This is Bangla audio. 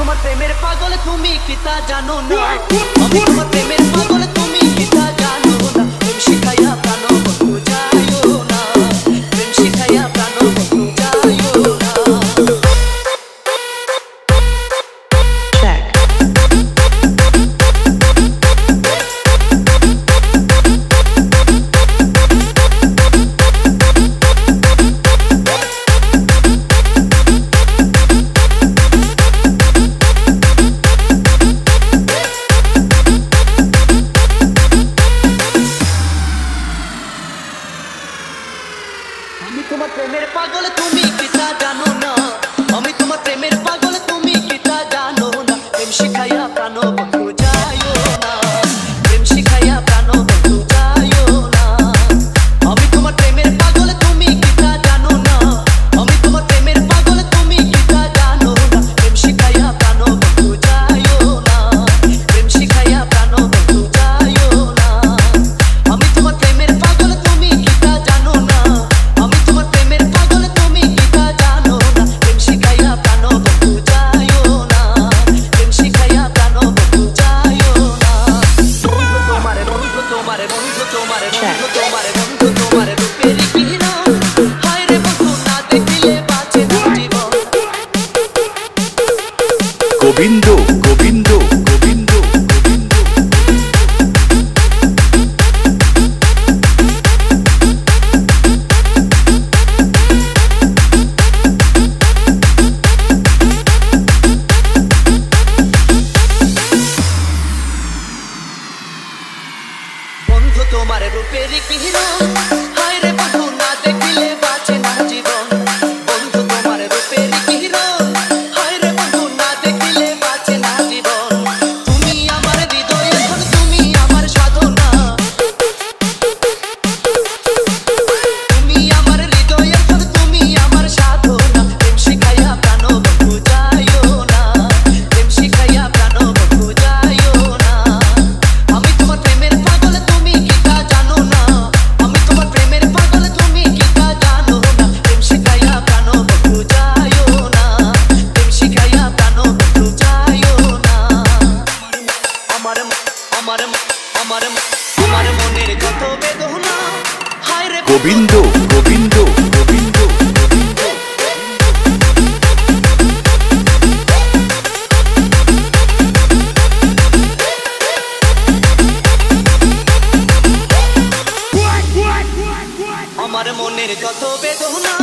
তোমার প্রেমের পাগল তুমি কি তা জানো না? আমি তোমার প্রেমের পাগল তোমার প্রেমের পাগল তুমি কি তা জানো না। আমি তোমার প্রেমের পাগল তুমি কি তা জানো না। প্রেম শিখাইয়া প্রাণ যাই। Check. তোমার রূপের কিনা তোমার মনের কত গোবিন্দ গোবিন্দ গোবিন্দ আমার মনের কত বেদনা